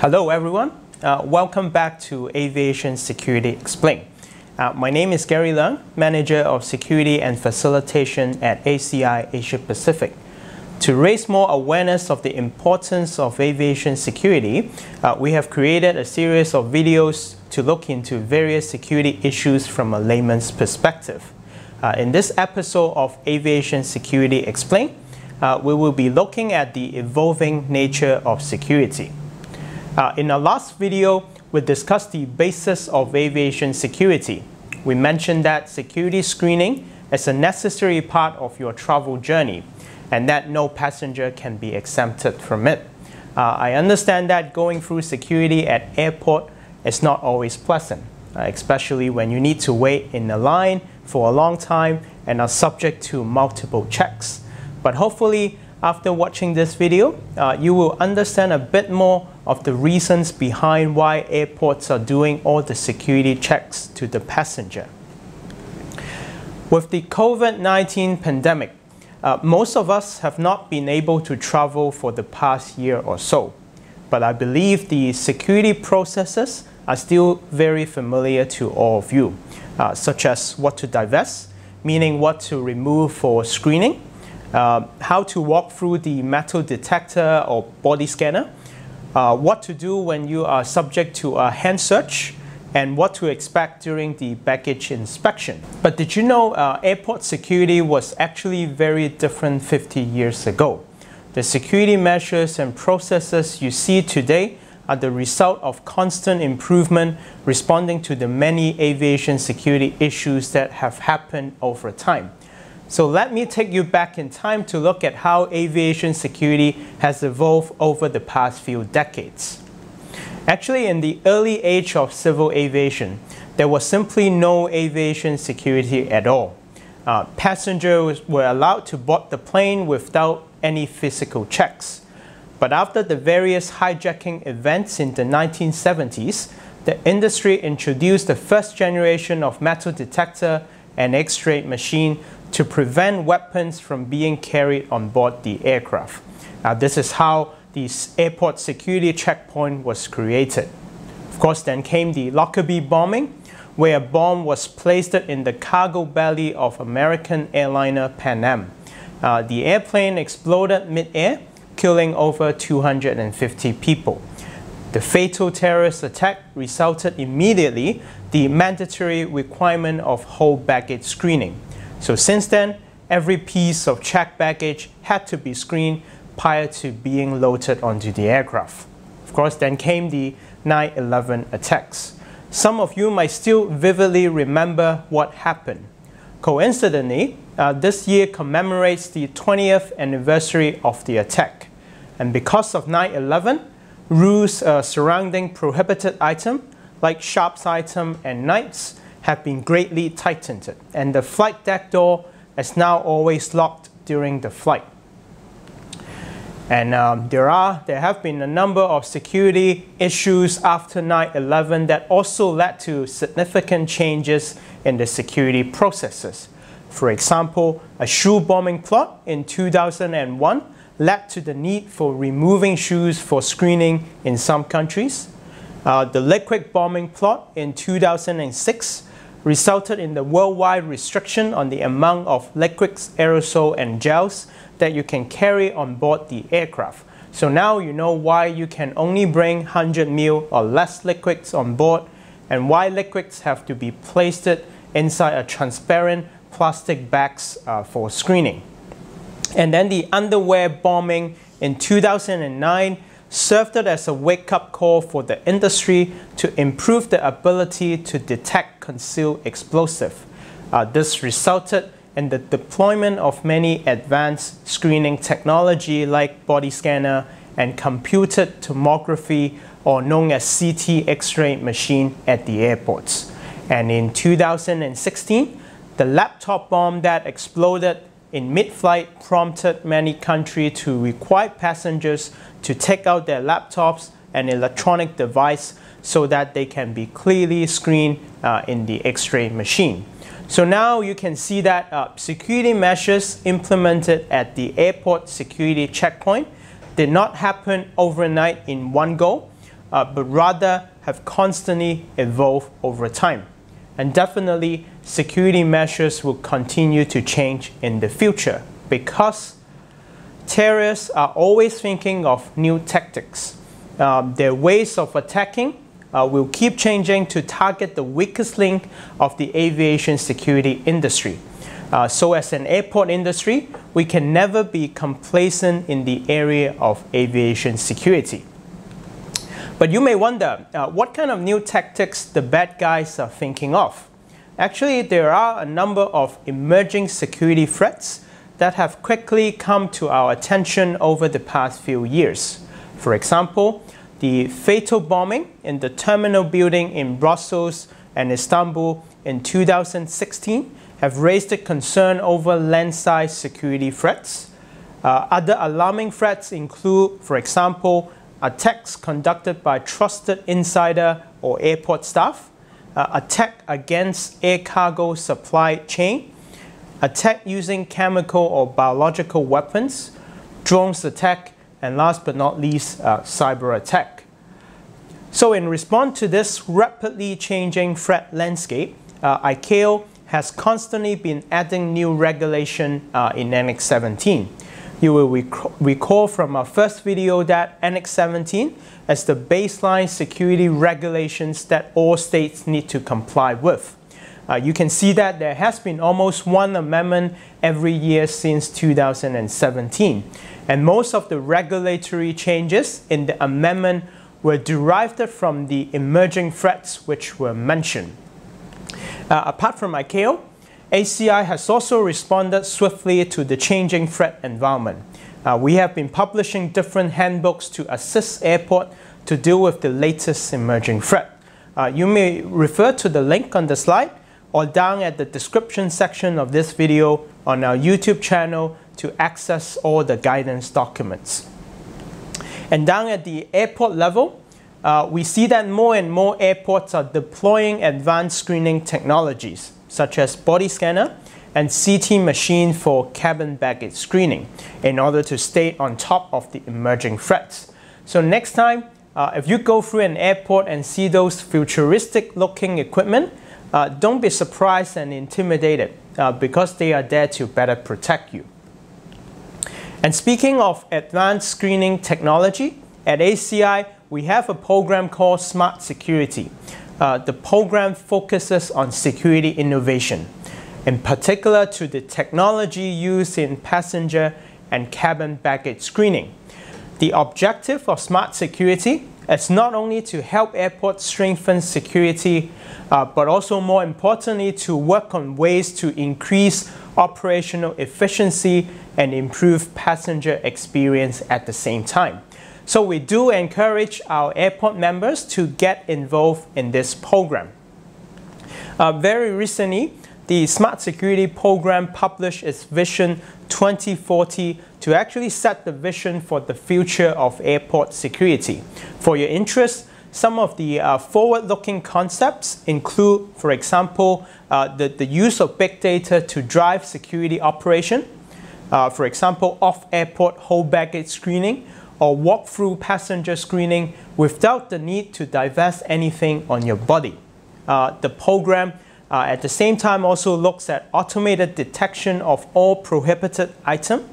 Hello everyone, uh, welcome back to Aviation Security Explained. Uh, my name is Gary Leung, Manager of Security and Facilitation at ACI Asia Pacific. To raise more awareness of the importance of aviation security, uh, we have created a series of videos to look into various security issues from a layman's perspective. Uh, in this episode of Aviation Security Explained, uh, we will be looking at the evolving nature of security. Uh, in our last video, we discussed the basis of aviation security. We mentioned that security screening is a necessary part of your travel journey and that no passenger can be exempted from it. Uh, I understand that going through security at airport is not always pleasant, uh, especially when you need to wait in a line for a long time and are subject to multiple checks. But hopefully, after watching this video, uh, you will understand a bit more of the reasons behind why airports are doing all the security checks to the passenger. With the COVID-19 pandemic, uh, most of us have not been able to travel for the past year or so, but I believe the security processes are still very familiar to all of you, uh, such as what to divest, meaning what to remove for screening, uh, how to walk through the metal detector or body scanner, uh, what to do when you are subject to a hand search, and what to expect during the baggage inspection. But did you know uh, airport security was actually very different 50 years ago? The security measures and processes you see today are the result of constant improvement responding to the many aviation security issues that have happened over time. So let me take you back in time to look at how aviation security has evolved over the past few decades. Actually, in the early age of civil aviation, there was simply no aviation security at all. Uh, passengers were allowed to board the plane without any physical checks. But after the various hijacking events in the 1970s, the industry introduced the first generation of metal detector and X-ray machine to prevent weapons from being carried on board the aircraft. Now, this is how the airport security checkpoint was created. Of course, then came the Lockerbie bombing, where a bomb was placed in the cargo belly of American airliner Pan Am. Uh, the airplane exploded mid-air, killing over 250 people. The fatal terrorist attack resulted immediately the mandatory requirement of whole baggage screening. So since then, every piece of checked baggage had to be screened prior to being loaded onto the aircraft. Of course, then came the 9-11 attacks. Some of you might still vividly remember what happened. Coincidentally, uh, this year commemorates the 20th anniversary of the attack. And because of 9-11, rules uh, surrounding prohibited items like sharp items and knives have been greatly tightened and the flight deck door is now always locked during the flight. And um, there are there have been a number of security issues after 9/11 that also led to significant changes in the security processes. For example, a shoe bombing plot in 2001 led to the need for removing shoes for screening in some countries. Uh, the liquid bombing plot in 2006 resulted in the worldwide restriction on the amount of liquids, aerosol, and gels that you can carry on board the aircraft. So now you know why you can only bring 100 ml or less liquids on board and why liquids have to be placed inside a transparent plastic bags uh, for screening. And then the underwear bombing in 2009 served as a wake-up call for the industry to improve the ability to detect concealed explosive. Uh, this resulted in the deployment of many advanced screening technology like body scanner and computed tomography or known as CT X-ray machine at the airports. And in 2016, the laptop bomb that exploded in mid-flight prompted many countries to require passengers to take out their laptops and electronic device so that they can be clearly screened uh, in the X-ray machine. So now you can see that uh, security measures implemented at the airport security checkpoint did not happen overnight in one go, uh, but rather have constantly evolved over time. And definitely, security measures will continue to change in the future because terrorists are always thinking of new tactics. Um, their ways of attacking uh, will keep changing to target the weakest link of the aviation security industry. Uh, so as an airport industry, we can never be complacent in the area of aviation security. But you may wonder, uh, what kind of new tactics the bad guys are thinking of? Actually, there are a number of emerging security threats that have quickly come to our attention over the past few years. For example, the fatal bombing in the terminal building in Brussels and Istanbul in 2016 have raised a concern over landside security threats. Uh, other alarming threats include, for example, attacks conducted by trusted insider or airport staff, uh, attack against air cargo supply chain, attack using chemical or biological weapons, drones attack, and last but not least, uh, cyber attack. So in response to this rapidly changing threat landscape, uh, ICAO has constantly been adding new regulation uh, in Annex 17. You will rec recall from our first video that Annex 17 is the baseline security regulations that all states need to comply with. Uh, you can see that there has been almost one amendment every year since 2017. And most of the regulatory changes in the amendment were derived from the emerging threats which were mentioned. Uh, apart from ICAO, ACI has also responded swiftly to the changing threat environment. Uh, we have been publishing different handbooks to assist airport to deal with the latest emerging threat. Uh, you may refer to the link on the slide or down at the description section of this video on our YouTube channel to access all the guidance documents. And down at the airport level, uh, we see that more and more airports are deploying advanced screening technologies, such as body scanner and CT machine for cabin baggage screening, in order to stay on top of the emerging threats. So next time, uh, if you go through an airport and see those futuristic looking equipment, uh, don't be surprised and intimidated uh, because they are there to better protect you. And speaking of advanced screening technology, at ACI, we have a program called Smart Security. Uh, the program focuses on security innovation, in particular to the technology used in passenger and cabin baggage screening. The objective of Smart Security is not only to help airports strengthen security, uh, but also more importantly to work on ways to increase operational efficiency and improve passenger experience at the same time. So we do encourage our airport members to get involved in this program. Uh, very recently, the Smart Security Program published its Vision 2040 to actually set the vision for the future of airport security. For your interest, some of the uh, forward-looking concepts include, for example, uh, the, the use of big data to drive security operation, uh, for example, off-airport whole baggage screening, or walk through passenger screening without the need to divest anything on your body. Uh, the program uh, at the same time also looks at automated detection of all prohibited items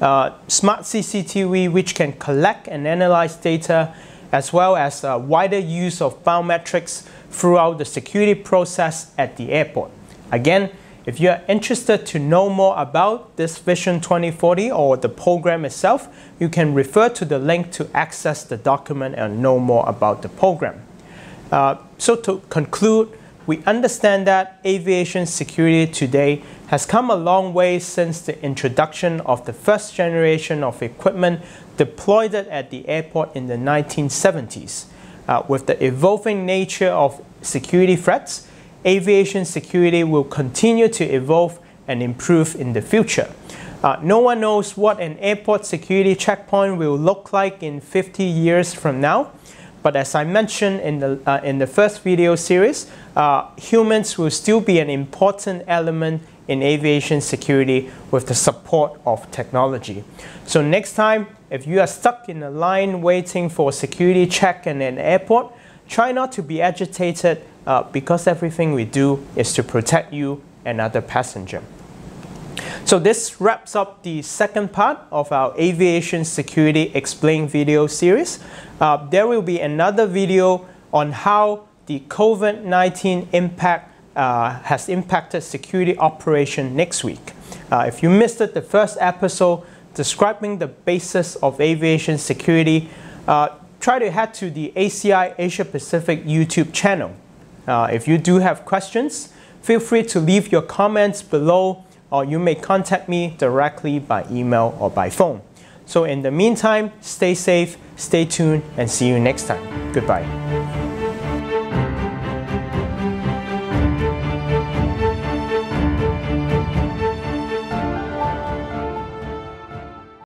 uh, smart CCTV which can collect and analyze data as well as a wider use of biometrics throughout the security process at the airport. Again, if you are interested to know more about this Vision 2040 or the program itself, you can refer to the link to access the document and know more about the program. Uh, so to conclude, we understand that aviation security today has come a long way since the introduction of the first generation of equipment deployed at the airport in the 1970s. Uh, with the evolving nature of security threats, aviation security will continue to evolve and improve in the future. Uh, no one knows what an airport security checkpoint will look like in 50 years from now. But as I mentioned in the, uh, in the first video series, uh, humans will still be an important element in aviation security with the support of technology. So next time, if you are stuck in a line waiting for a security check in an airport, try not to be agitated uh, because everything we do is to protect you and other passenger. So this wraps up the second part of our Aviation Security Explained video series. Uh, there will be another video on how the COVID-19 impact has impacted security operation next week. Uh, if you missed it, the first episode describing the basis of aviation security, uh, try to head to the ACI Asia Pacific YouTube channel. Uh, if you do have questions, feel free to leave your comments below or you may contact me directly by email or by phone. So in the meantime, stay safe, stay tuned, and see you next time. Goodbye.